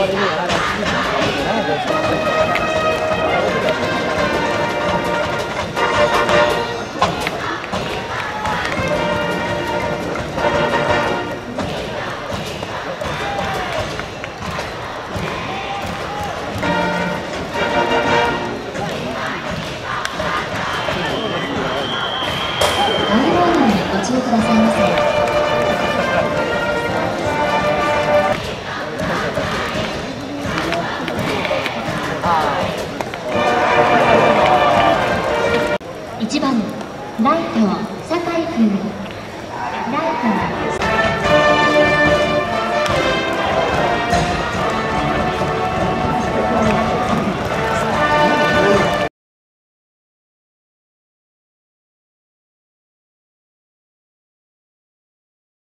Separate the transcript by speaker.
Speaker 1: ご注意ください